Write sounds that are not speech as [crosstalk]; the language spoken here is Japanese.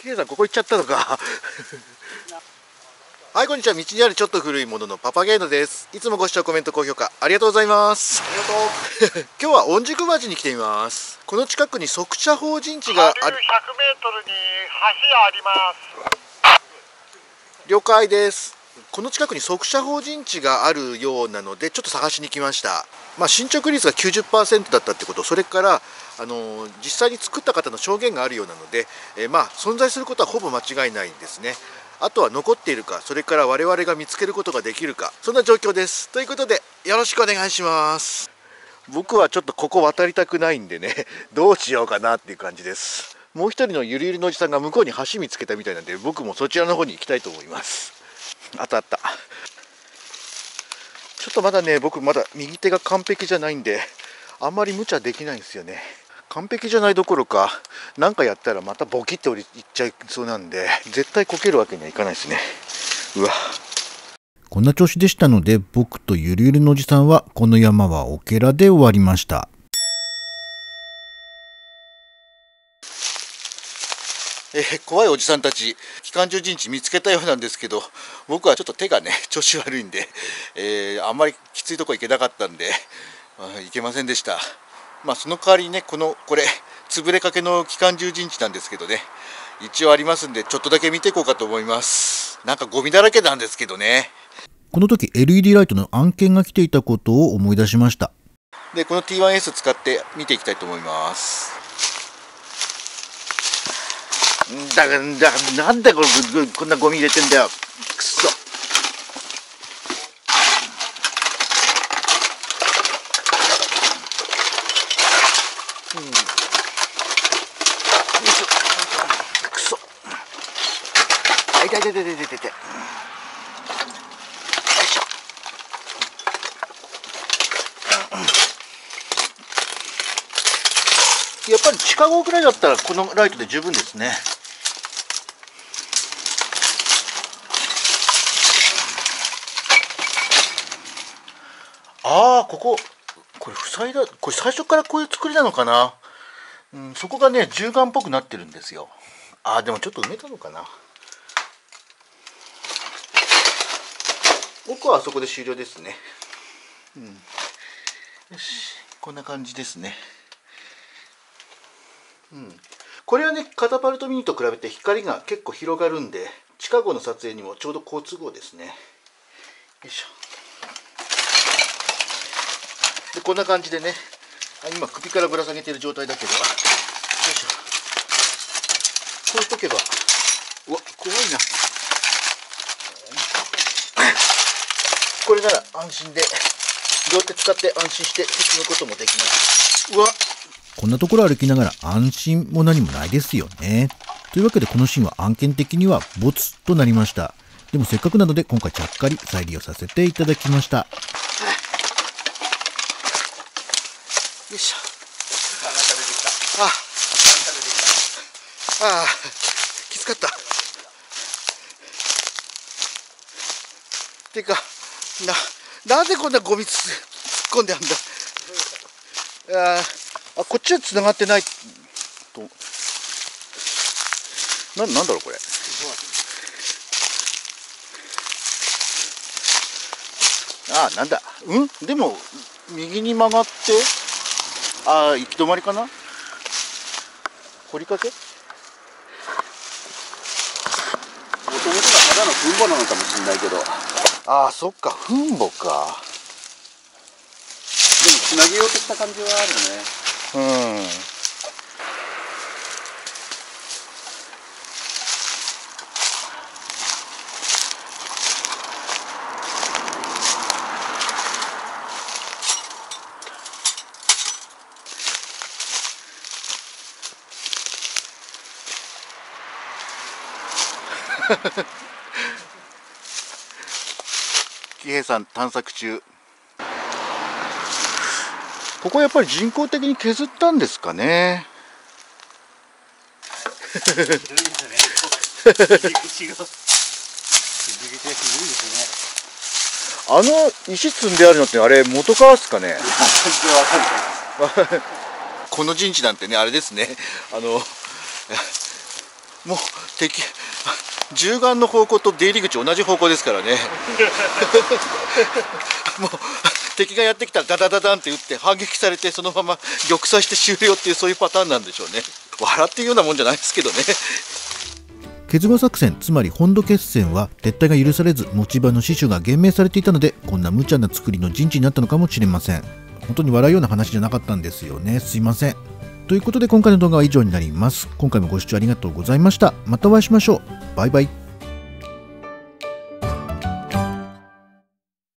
キケさんここ行っちゃったのか。[laughs] はいこんにちは。道にあるちょっと古いもののパパゲーノです。いつもご視聴コメント高評価ありがとうございます。ありがとう。[laughs] 今日は御宿町に来てみます。この近くに即茶法人地があ下流100るメートルに橋があります。了解ですこの近くに即社法人地があるようなのでちょっと探しに来ました、まあ、進捗率が90%だったってこと。それからあの実際に作った方の証言があるようなので、えーまあ存在することはほぼ間違いないんですね。あとは残っているかそれから我々が見つけることができるかそんな状況です。ということでよろしくお願いします。僕はちょっとここ渡りたくないんでね [laughs] どうしようかなっていう感じです。もう一人のゆりゆりのおじさんが向こうに橋見つけたみたいなんで僕もそちらの方に行きたいと思います。あったあった。ちょっとまだね僕まだ右手が完璧じゃないんであんまり無茶できないんですよね。完璧じゃないどころか何かやったらまたボキって降りいっちゃいそうなんで絶対こけるわけにはいかないですね。うわ。こんな調子でしたので、僕とゆるゆるのおじさんは、この山はオケラで終わりました。えー怖いおじさんたち機関銃陣地見つけたようなんですけど僕はちょっと手がね [laughs] 調子悪いんで、えーあんまりきついとこ行けなかったんで、あー行けませんでした。まあその代わりにねこのこれ潰れかけの機関銃陣地なんですけどね一応ありますんでちょっとだけ見ていこうかと思います。なんかゴミだらけなんですけどね。この時 LED ライトの案件が来ていたことを思い出しました。でこの T1S 使って見ていきたいと思います。んだからだなんでこれこんなゴミ入れてんだよ。くそ。うん。くそ。あ痛い痛い痛い痛い痛い痛い。よいしょ。やっぱり地下壕くらいだったらこのライトで十分ですねああこここれ塞いだこれ最初からこういう作りなのかな、うん、そこがね銃眼っぽくなってるんですよ。ああでもちょっと埋めたのかな？僕はあそこで終了ですね。うん。よしこんな感じですね。うん、これはねカタパルトミニと比べて光が結構広がるんで地下壕の撮影にもちょうど好都合ですね。よいしょ。でこんな感じでね。今首からぶら下げてる状態だけど。よいしょ。こうしとけば。うわ怖いな。これなら安心で。両手使って安心して進むこともできます。うわ。こんなところ歩きながら安心も何もないですよね。というわけでこのシーンは案件的にはボツとなりました。でもせっかくなので今回ちゃっかり再利用させていただきました。よいしょ。ああ。ああ、きつかった。てか、な、なんでこんなゴミつ突っ込んであんだ。あーあ、こっちは繋がってないと。な、なんだろう、これ。ああ、なんだ。うん？でも、右に曲がって、ああ、行き止まりかな？掘りかけ？もともとがただの分母なのかもしれないけど。でもああ、そっか、墳墓か。つなげようとした感じはあるね。うん。[laughs] 喜平さん探索中。ここやっぱり人工的に削ったんですかね。[laughs] あの石積んであるのってあれ元川っすかね。[laughs] この陣地なんてねあれですね。あのもう敵銃眼の方向と出入り口同じ方向ですからね。[laughs] もう敵がやってきたらダダダダンって撃って反撃されてそのまま玉砕して終了っていうそういうパターンなんでしょうね。笑っていうようなもんじゃないですけどね。結合作戦つまり本土決戦は撤退が許されず持ち場の死守が減命されていたのでこんな無茶な作りの陣地になったのかもしれません。本当に笑うような話じゃなかったんですよね。すいませんということで今回の動画は以上になります。今回もご視聴ありがとうございました。またお会いしましょう。バイバイ。